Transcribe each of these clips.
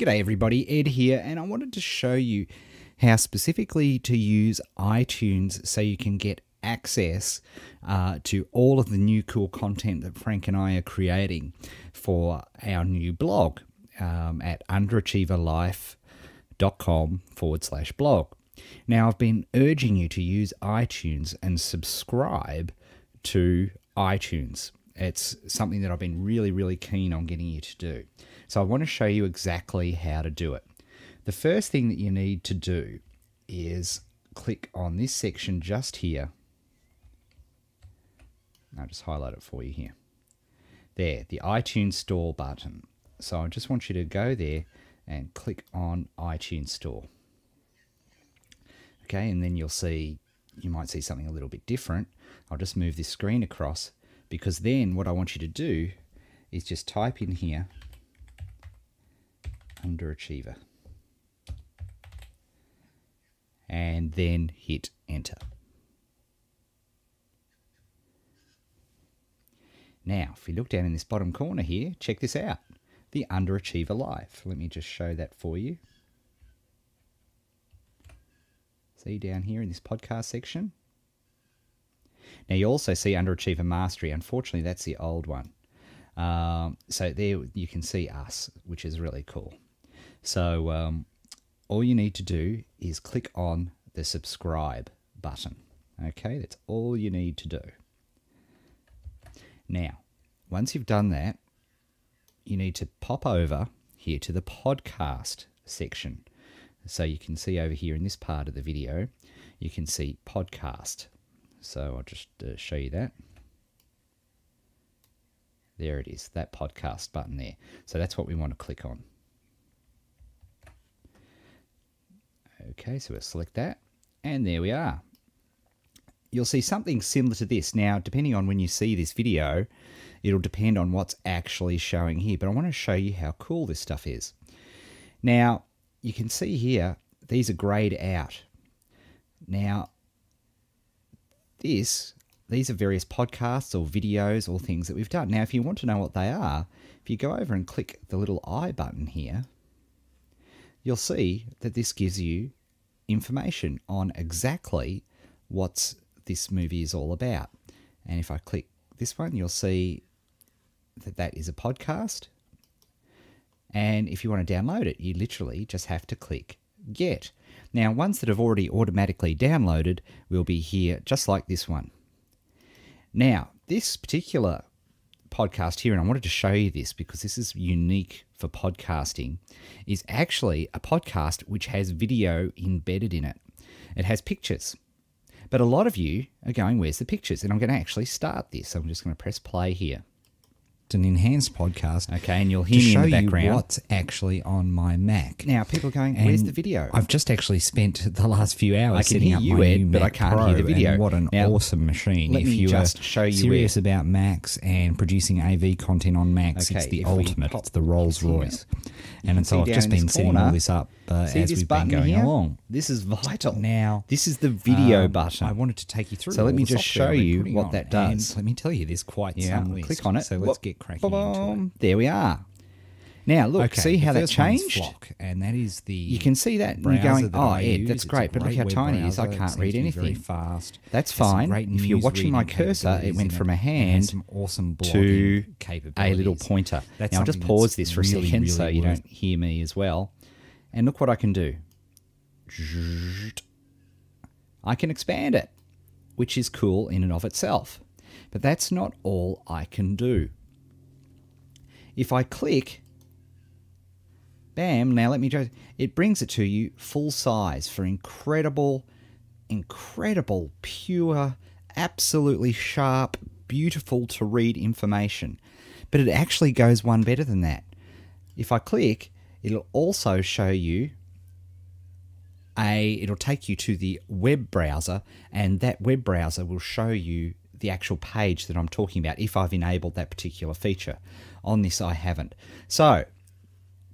G'day, everybody. Ed here, and I wanted to show you how specifically to use iTunes so you can get access uh, to all of the new cool content that Frank and I are creating for our new blog um, at underachieverlife.com forward slash blog. Now, I've been urging you to use iTunes and subscribe to iTunes. It's something that I've been really, really keen on getting you to do. So, I want to show you exactly how to do it. The first thing that you need to do is click on this section just here. I'll just highlight it for you here. There, the iTunes Store button. So, I just want you to go there and click on iTunes Store. Okay, and then you'll see, you might see something a little bit different. I'll just move this screen across because then what I want you to do is just type in here underachiever and then hit enter. Now, if you look down in this bottom corner here, check this out. The Underachiever Life. Let me just show that for you. See down here in this podcast section? Now you also see Underachiever Mastery. Unfortunately, that's the old one. Um, so there you can see us, which is really cool. So um, all you need to do is click on the subscribe button. Okay, that's all you need to do. Now, once you've done that, you need to pop over here to the podcast section. So you can see over here in this part of the video, you can see podcast. So I'll just uh, show you that. There it is, that podcast button there. So that's what we want to click on. Okay, so we'll select that, and there we are. You'll see something similar to this. Now, depending on when you see this video, it'll depend on what's actually showing here, but I want to show you how cool this stuff is. Now, you can see here, these are grayed out. Now, this, these are various podcasts or videos or things that we've done. Now, if you want to know what they are, if you go over and click the little I button here, you'll see that this gives you information on exactly what this movie is all about. And if I click this one, you'll see that that is a podcast. And if you want to download it, you literally just have to click get. Now, ones that have already automatically downloaded will be here just like this one. Now, this particular podcast here, and I wanted to show you this because this is unique for podcasting, is actually a podcast which has video embedded in it. It has pictures. But a lot of you are going, Where's the pictures? And I'm going to actually start this. I'm just going to press play here an enhanced podcast. Okay, and you'll hear me in the background. what's actually on my Mac. Now, people are going, "Where's the video?" I've just actually spent the last few hours I can setting hear up you, my Ed, new but Mac I can't Pro, hear the video. What an Now, awesome machine! let if me you just are show you serious about Macs and producing AV content on Macs, Okay, it's the ultimate. It's the Rolls Royce. you And so I've just been setting corner, all this up uh, as this we've been going here? along. This is vital. Now, this is the video um, button. I wanted to take you through. So let me just show you what on, that and does. let me tell you, there's quite yeah, some list. click on it. So let's get cracking into it. There we are. Now look, Okay, see how that first one is changed? Flock, and that is the You can see that, and you're going, that "Oh, I Ed, that's great, but look how tiny it is. I can't read anything." Fast. That's fine. If you're watching my cursor, it went from a hand some awesome to a little pointer. That's now I'll just pause this for a really, second really so you don't hear me as well. And look what I can do. I can expand it, which is cool in and of itself. But that's not all I can do. If I click, bam, now let me just, it brings it to you full size for incredible, incredible, pure, absolutely sharp, beautiful to read information. But it actually goes one better than that. If I click, it'll also show you a it'll take you to the web browser and that web browser will show you the actual page that I'm talking about if I've enabled that particular feature. On this I haven't. So,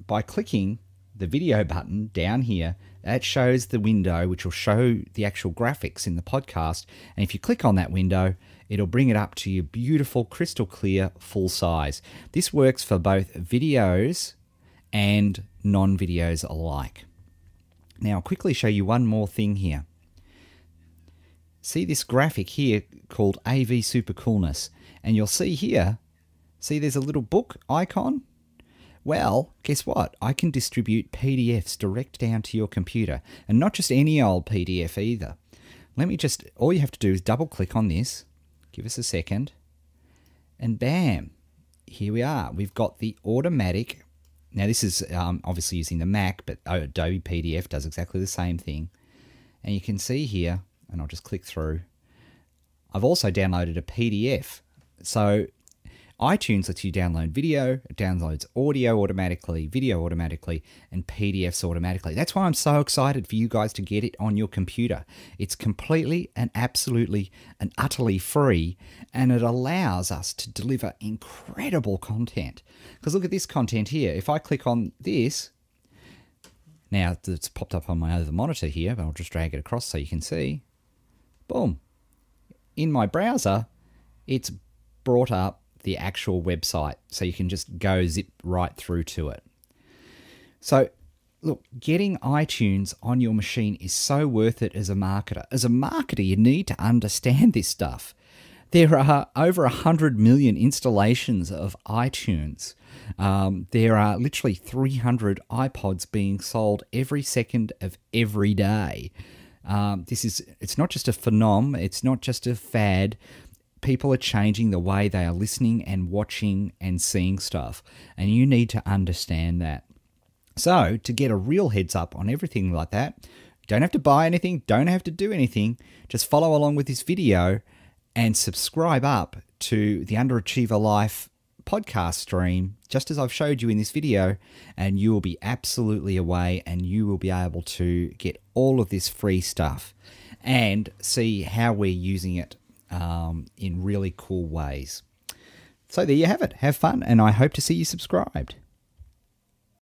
by clicking the video button down here, that shows the window which will show the actual graphics in the podcast. And if you click on that window, it'll bring it up to your beautiful, crystal clear, full size. This works for both videos and non videos alike. Now, I'll quickly show you one more thing here. See this graphic here called AV Super Coolness, and you'll see here, see there's a little book icon? Well, guess what? I can distribute PDFs direct down to your computer, and not just any old PDF either. Let me just, all you have to do is double click on this, give us a second, and bam, here we are. We've got the automatic now, this is um, obviously using the Mac, but Adobe PDF does exactly the same thing. And you can see here, and I'll just click through, I've also downloaded a PDF. So iTunes lets you download video, it downloads audio automatically, video automatically, and PDFs automatically. That's why I'm so excited for you guys to get it on your computer. It's completely and absolutely and utterly free, and it allows us to deliver incredible content. Because look at this content here. If I click on this, now it's popped up on my other monitor here, but I'll just drag it across so you can see. Boom. In my browser, it's brought up the actual website. So you can just go zip right through to it. So, look, getting iTunes on your machine is so worth it as a marketer. As a marketer, you need to understand this stuff. There are over 100 million installations of iTunes. Um, there are literally 300 iPods being sold every second of every day. Um, this is it's not just a phenom, it's not just a fad people are changing the way they are listening and watching and seeing stuff. And you need to understand that. So, to get a real heads up on everything like that, don't have to buy anything, don't have to do anything. Just follow along with this video and subscribe up to the Underachiever Life podcast stream, just as I've showed you in this video, and you will be absolutely away and you will be able to get all of this free stuff and see how we're using it um, in really cool ways. So there you have it. Have fun, and I hope to see you subscribed.